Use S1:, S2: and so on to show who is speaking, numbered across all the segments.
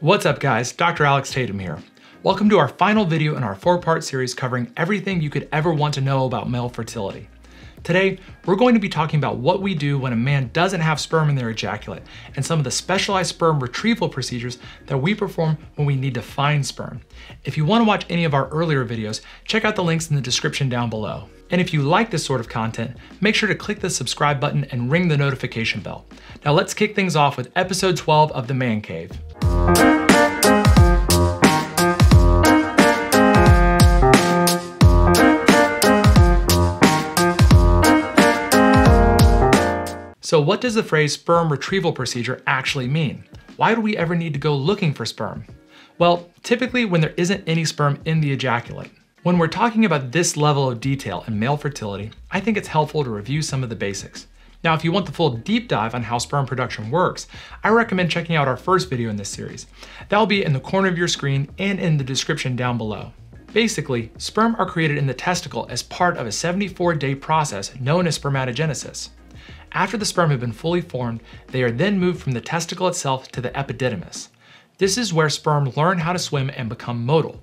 S1: What's up guys, Dr. Alex Tatem here. Welcome to our final video in our four-part series covering everything you could ever want to know about male fertility. Today, we're going to be talking about what we do when a man doesn't have sperm in their ejaculate and some of the specialized sperm retrieval procedures that we perform when we need to find sperm. If you want to watch any of our earlier videos, check out the links in the description down below. And if you like this sort of content, make sure to click the subscribe button and ring the notification bell. Now let's kick things off with episode 12 of The Man Cave. So what does the phrase sperm retrieval procedure actually mean? Why do we ever need to go looking for sperm? Well, typically when there isn't any sperm in the ejaculate. When we're talking about this level of detail in male fertility, I think it's helpful to review some of the basics. Now, if you want the full deep dive on how sperm production works, I recommend checking out our first video in this series. That'll be in the corner of your screen and in the description down below. Basically, sperm are created in the testicle as part of a 74-day process known as spermatogenesis. After the sperm have been fully formed, they are then moved from the testicle itself to the epididymis. This is where sperm learn how to swim and become motile.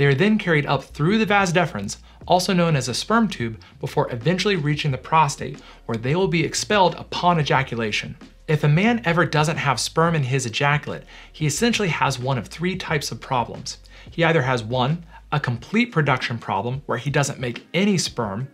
S1: They are then carried up through the vas deferens, also known as a sperm tube, before eventually reaching the prostate, where they will be expelled upon ejaculation. If a man ever doesn't have sperm in his ejaculate, he essentially has one of three types of problems. He either has one, a complete production problem where he doesn't make any sperm,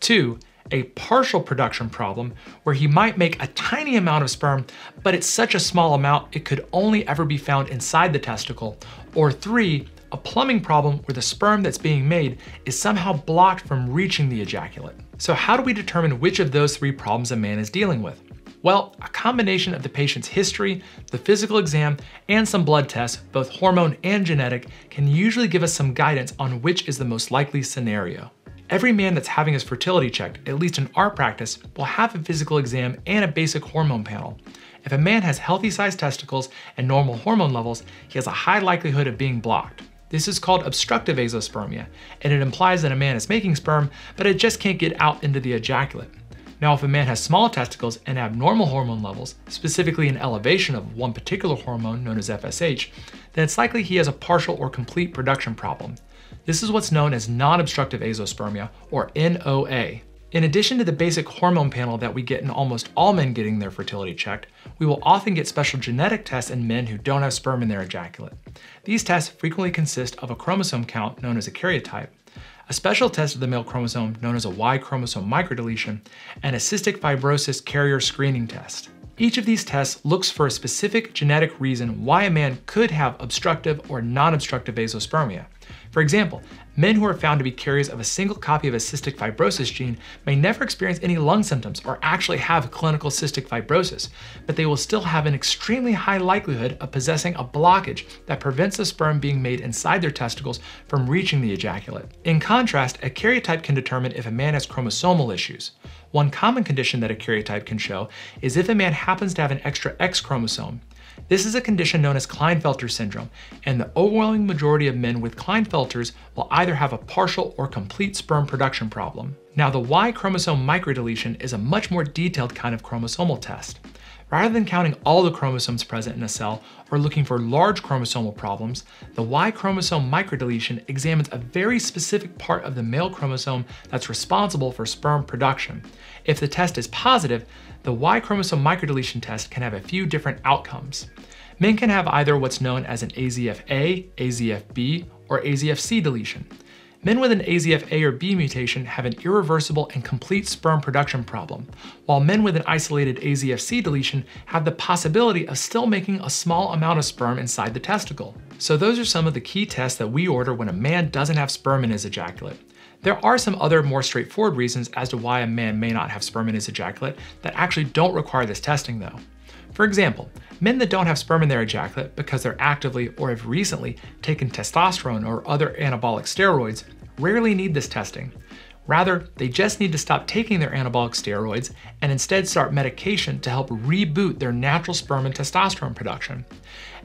S1: two, a partial production problem where he might make a tiny amount of sperm, but it's such a small amount it could only ever be found inside the testicle, or three, a plumbing problem where the sperm that's being made is somehow blocked from reaching the ejaculate. So how do we determine which of those three problems a man is dealing with? Well, a combination of the patient's history, the physical exam, and some blood tests, both hormone and genetic, can usually give us some guidance on which is the most likely scenario. Every man that's having his fertility checked, at least in our practice, will have a physical exam and a basic hormone panel. If a man has healthy sized testicles and normal hormone levels, he has a high likelihood of being blocked. This is called obstructive azoospermia, and it implies that a man is making sperm, but it just can't get out into the ejaculate. Now, if a man has small testicles and abnormal hormone levels, specifically an elevation of one particular hormone known as FSH, then it's likely he has a partial or complete production problem. This is what's known as non-obstructive azoospermia, or NOA. In addition to the basic hormone panel that we get in almost all men getting their fertility checked, we will often get special genetic tests in men who don't have sperm in their ejaculate. These tests frequently consist of a chromosome count known as a karyotype, a special test of the male chromosome known as a Y chromosome microdeletion, and a cystic fibrosis carrier screening test. Each of these tests looks for a specific genetic reason why a man could have obstructive or non-obstructive azoospermia. For example, men who are found to be carriers of a single copy of a cystic fibrosis gene may never experience any lung symptoms or actually have clinical cystic fibrosis, but they will still have an extremely high likelihood of possessing a blockage that prevents the sperm being made inside their testicles from reaching the ejaculate. In contrast, a karyotype can determine if a man has chromosomal issues. One common condition that a karyotype can show is if a man happens to have an extra X chromosome. This is a condition known as Klinefelter syndrome, and the overwhelming majority of men with Klinefelters will either have a partial or complete sperm production problem. Now, the Y chromosome microdeletion is a much more detailed kind of chromosomal test. Rather than counting all the chromosomes present in a cell or looking for large chromosomal problems, the Y chromosome microdeletion examines a very specific part of the male chromosome that's responsible for sperm production. If the test is positive, the Y chromosome microdeletion test can have a few different outcomes. Men can have either what's known as an AZFA, AZFB, or AZFC deletion. Men with an AZF A or B mutation have an irreversible and complete sperm production problem, while men with an isolated AZFC deletion have the possibility of still making a small amount of sperm inside the testicle. So those are some of the key tests that we order when a man doesn't have sperm in his ejaculate. There are some other more straightforward reasons as to why a man may not have sperm in his ejaculate that actually don't require this testing though. For example, men that don't have sperm in their ejaculate because they're actively or have recently taken testosterone or other anabolic steroids rarely need this testing. Rather, they just need to stop taking their anabolic steroids and instead start medication to help reboot their natural sperm and testosterone production.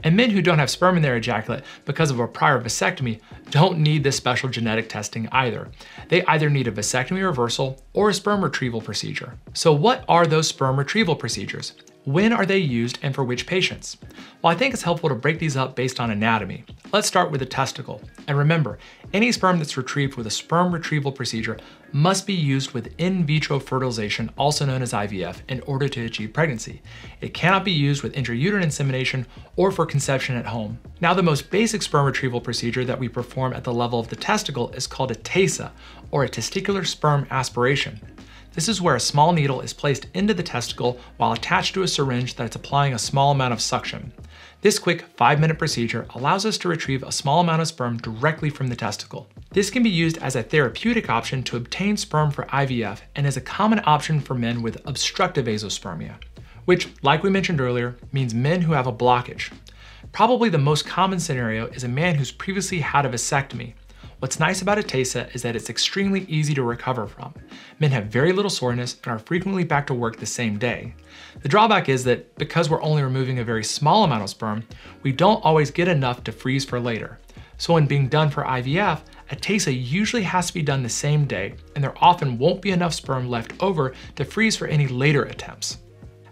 S1: And men who don't have sperm in their ejaculate because of a prior vasectomy don't need this special genetic testing either. They either need a vasectomy reversal or a sperm retrieval procedure. So, what are those sperm retrieval procedures? When are they used and for which patients? Well, I think it's helpful to break these up based on anatomy. Let's start with the testicle. And remember, any sperm that's retrieved with a sperm retrieval procedure must be used with in vitro fertilization, also known as IVF, in order to achieve pregnancy. It cannot be used with intrauterine insemination or for conception at home. Now, the most basic sperm retrieval procedure that we perform at the level of the testicle is called a TESA, or a testicular sperm aspiration. This is where a small needle is placed into the testicle while attached to a syringe that's applying a small amount of suction. This quick five minute procedure allows us to retrieve a small amount of sperm directly from the testicle. This can be used as a therapeutic option to obtain sperm for IVF and is a common option for men with obstructive azoospermia, which, like we mentioned earlier, means men who have a blockage. Probably the most common scenario is a man who's previously had a vasectomy What's nice about a TESA is that it's extremely easy to recover from. Men have very little soreness and are frequently back to work the same day. The drawback is that because we're only removing a very small amount of sperm, we don't always get enough to freeze for later. So when being done for IVF, a TESA usually has to be done the same day, and there often won't be enough sperm left over to freeze for any later attempts.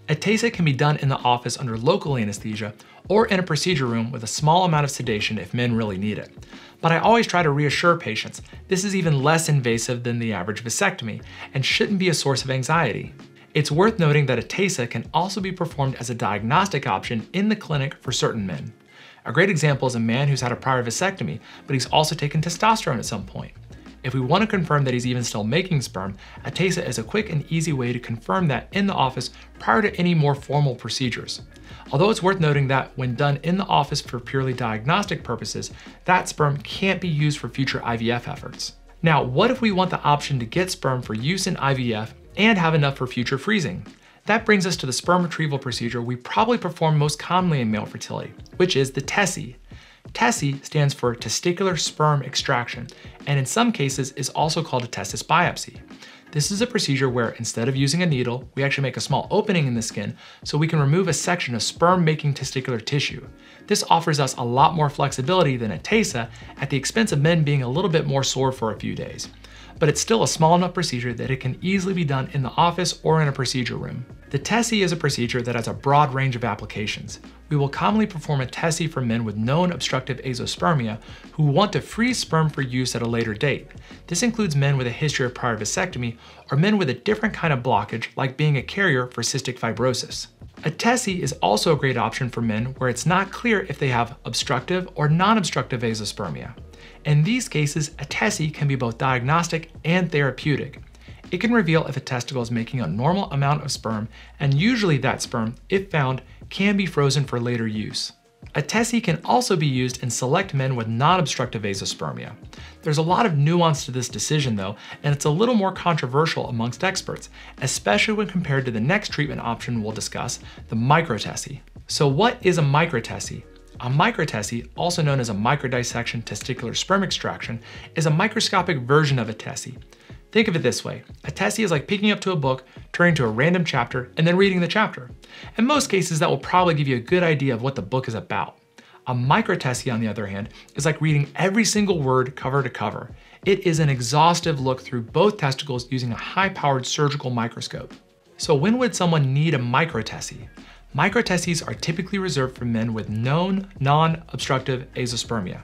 S1: A TESA can be done in the office under local anesthesia or in a procedure room with a small amount of sedation if men really need it. But I always try to reassure patients this is even less invasive than the average vasectomy and shouldn't be a source of anxiety. It's worth noting that a TESA can also be performed as a diagnostic option in the clinic for certain men. A great example is a man who's had a prior vasectomy, but he's also taken testosterone at some point. If we want to confirm that he's even still making sperm, a TESA is a quick and easy way to confirm that in the office prior to any more formal procedures. Although it's worth noting that when done in the office for purely diagnostic purposes, that sperm can't be used for future IVF efforts. Now, what if we want the option to get sperm for use in IVF and have enough for future freezing? That brings us to the sperm retrieval procedure we probably perform most commonly in male fertility, which is the TESE, TESE stands for testicular sperm extraction, and in some cases is also called a testis biopsy. This is a procedure where instead of using a needle, we actually make a small opening in the skin so we can remove a section of sperm-making testicular tissue. This offers us a lot more flexibility than a TESA at the expense of men being a little bit more sore for a few days. But it's still a small enough procedure that it can easily be done in the office or in a procedure room. The TESE is a procedure that has a broad range of applications. We will commonly perform a TESE for men with known obstructive azoospermia who want to freeze sperm for use at a later date. This includes men with a history of prior vasectomy or men with a different kind of blockage like being a carrier for cystic fibrosis. A TESE is also a great option for men where it's not clear if they have obstructive or non-obstructive azoospermia. In these cases, a TESE can be both diagnostic and therapeutic. It can reveal if a testicle is making a normal amount of sperm, and usually that sperm, if found, can be frozen for later use. A TESE can also be used in select men with non-obstructive azoospermia. There's a lot of nuance to this decision though, and it's a little more controversial amongst experts, especially when compared to the next treatment option we'll discuss, the microtese. So what is a microtese? A microtese, also known as a microdissection testicular sperm extraction, is a microscopic version of a TESE. Think of it this way. A TESE is like picking up to a book, turning to a random chapter, and then reading the chapter. In most cases, that will probably give you a good idea of what the book is about. A microtese, on the other hand, is like reading every single word cover to cover. It is an exhaustive look through both testicles using a high-powered surgical microscope. So when would someone need a microtese? Microteses are typically reserved for men with known non-obstructive azoospermia.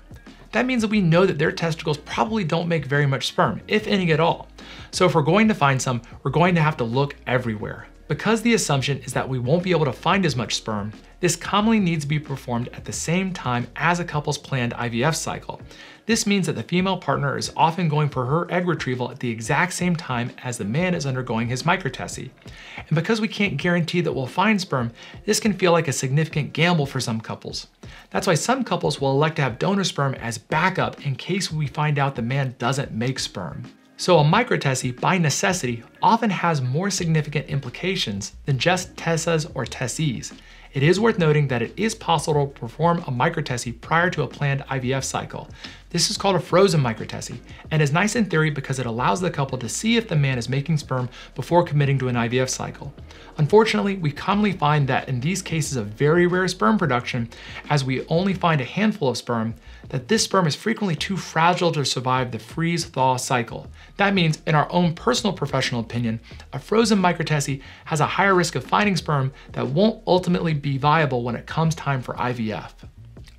S1: That means that we know that their testicles probably don't make very much sperm, if any at all. So if we're going to find some, we're going to have to look everywhere. Because the assumption is that we won't be able to find as much sperm, this commonly needs to be performed at the same time as a couple's planned IVF cycle. This means that the female partner is often going for her egg retrieval at the exact same time as the man is undergoing his microtese. And because we can't guarantee that we'll find sperm, this can feel like a significant gamble for some couples. That's why some couples will elect to have donor sperm as backup in case we find out the man doesn't make sperm. So a microtese, by necessity, often has more significant implications than just TESAs or TESEs. It is worth noting that it is possible to perform a microtese prior to a planned IVF cycle. This is called a frozen microtese and is nice in theory because it allows the couple to see if the man is making sperm before committing to an IVF cycle. Unfortunately, we commonly find that in these cases of very rare sperm production, as we only find a handful of sperm, that this sperm is frequently too fragile to survive the freeze-thaw cycle. That means, in our own personal professional opinion, a frozen microtese has a higher risk of finding sperm that won't ultimately be viable when it comes time for IVF.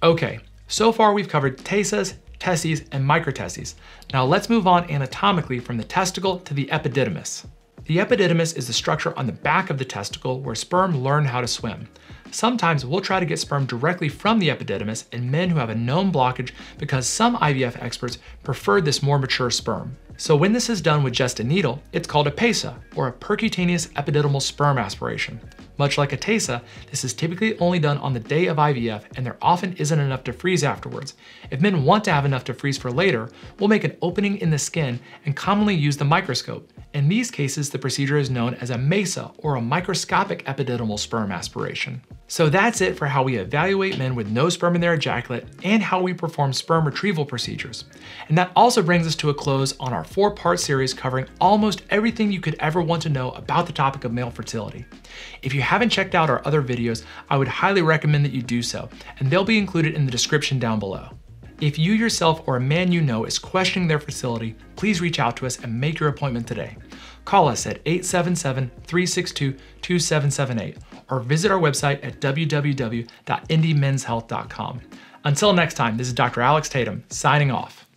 S1: Okay, so far we've covered TESAs, TESEs, and microteses. Now let's move on anatomically from the testicle to the epididymis. The epididymis is the structure on the back of the testicle where sperm learn how to swim. Sometimes we'll try to get sperm directly from the epididymis in men who have a known blockage because some IVF experts prefer this more mature sperm. So when this is done with just a needle, it's called a PESA, or a percutaneous epididymal sperm aspiration. Much like a TESA, this is typically only done on the day of IVF and there often isn't enough to freeze afterwards. If men want to have enough to freeze for later, we'll make an opening in the skin and commonly use the microscope. In these cases, the procedure is known as a MESA or a microscopic epididymal sperm aspiration. So that's it for how we evaluate men with no sperm in their ejaculate and how we perform sperm retrieval procedures. And that also brings us to a close on our four part series covering almost everything you could ever want to know about the topic of male fertility. If you haven't checked out our other videos, I would highly recommend that you do so, and they'll be included in the description down below. If you yourself or a man you know is questioning their facility, please reach out to us and make your appointment today. Call us at 877 362 2778 or visit our website at www.indymenshealth.com. Until next time, this is Dr. Alex Tatem signing off.